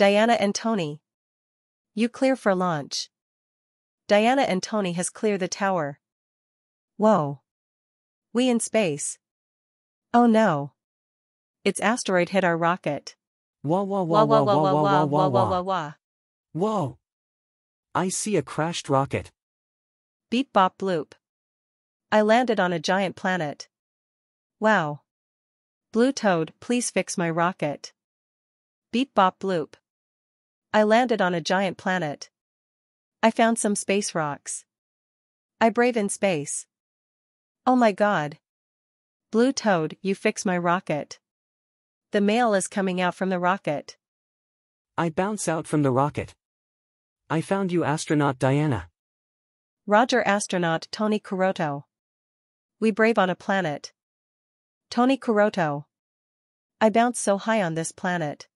Diana and Tony. You clear for launch. Diana and Tony has clear the tower. Whoa. We in space. Oh no. Its asteroid hit our rocket. Wah wah wah wah wah wah wah wah wah wah. wah. Whoa. I see a crashed rocket. Beep bop bloop. I landed on a giant planet. Wow. Blue Toad, please fix my rocket. Beep bop bloop. I landed on a giant planet. I found some space rocks. I brave in space. Oh my god. Blue Toad, you fix my rocket. The mail is coming out from the rocket. I bounce out from the rocket. I found you astronaut Diana. Roger astronaut Tony Kuroto. We brave on a planet. Tony Kuroto. I bounce so high on this planet.